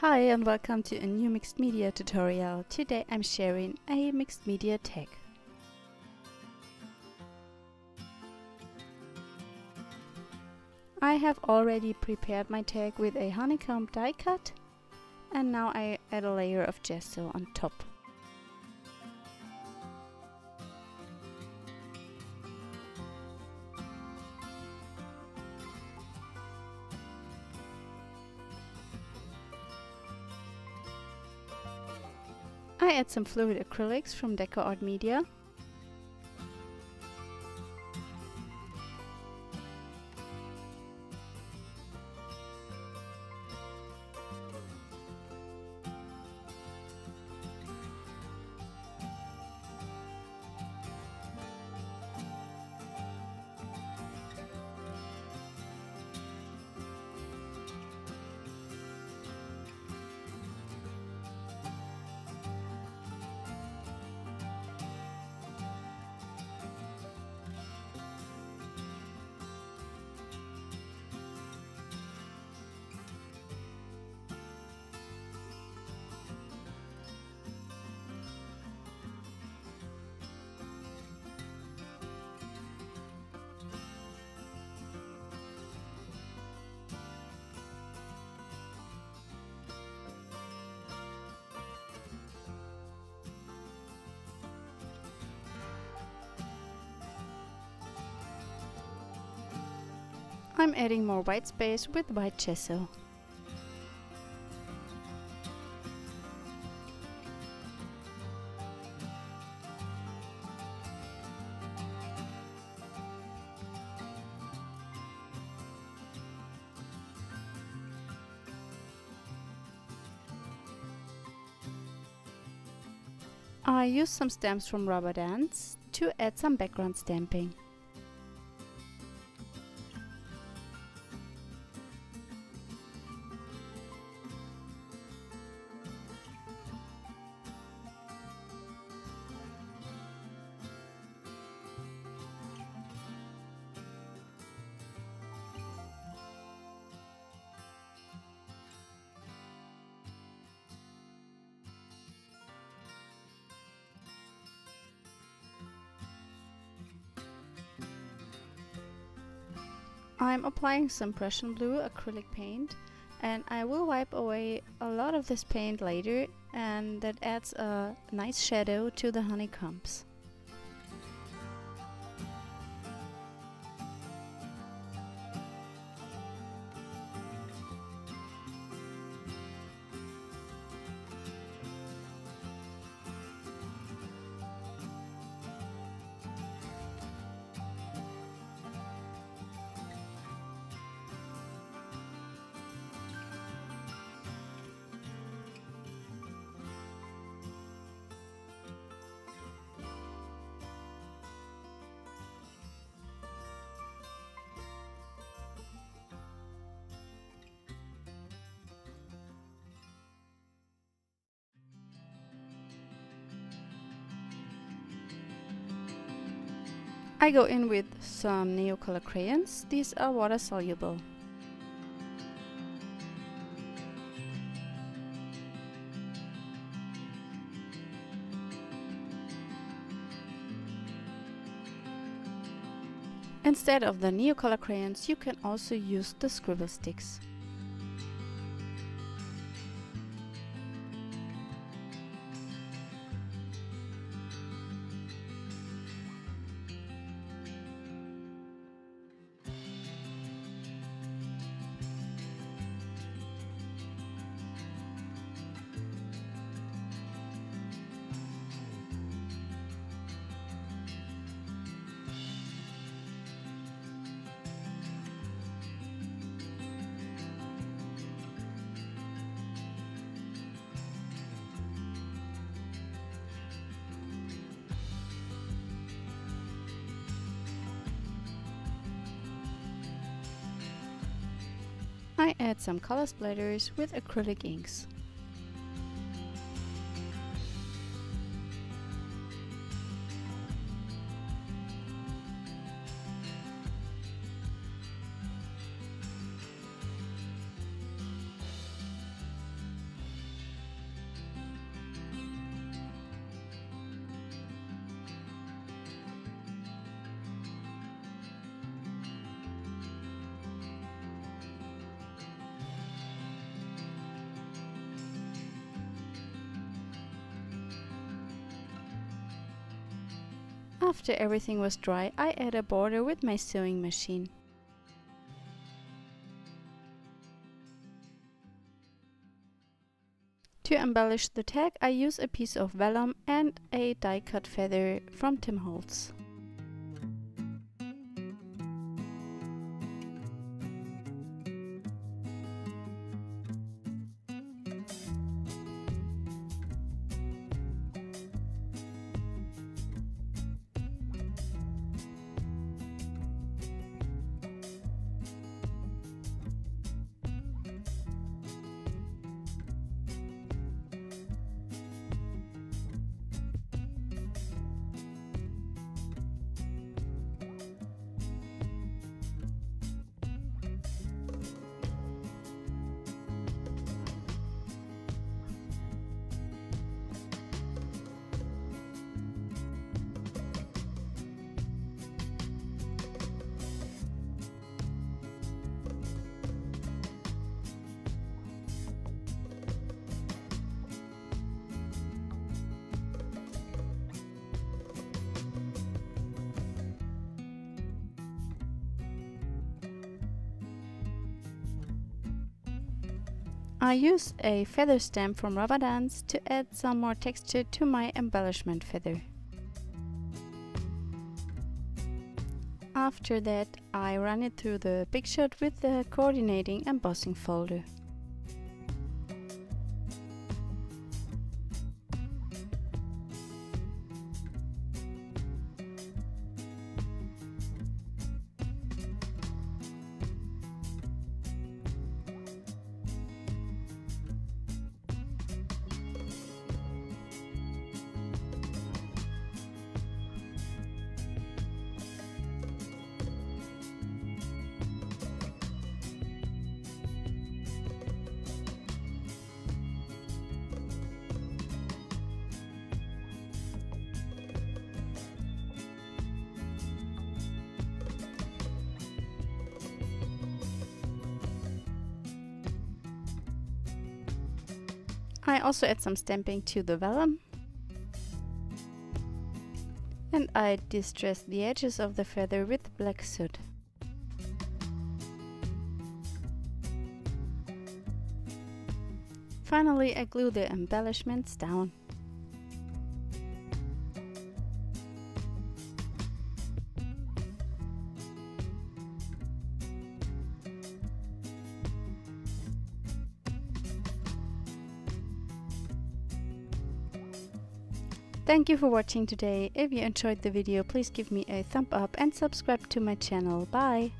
Hi and welcome to a new mixed media tutorial. Today I'm sharing a mixed media tag. I have already prepared my tag with a honeycomb die cut and now I add a layer of gesso on top. I add some fluid acrylics from DecoArt Media. I'm adding more white space with white gesso. I use some stamps from Rubber Dance to add some background stamping. I'm applying some Prussian blue acrylic paint and I will wipe away a lot of this paint later and that adds a nice shadow to the honeycombs. I go in with some Neocolor crayons. These are water soluble. Instead of the Neocolor crayons, you can also use the scribble sticks. I add some color splatters with acrylic inks. After everything was dry, I add a border with my sewing machine. To embellish the tag, I use a piece of vellum and a die-cut feather from Tim Holtz. I use a feather stamp from Rubber Dance to add some more texture to my embellishment feather. After that I run it through the big shot with the coordinating embossing folder. I also add some stamping to the vellum. And I distress the edges of the feather with black soot. Finally I glue the embellishments down. Thank you for watching today. If you enjoyed the video, please give me a thumb up and subscribe to my channel. Bye!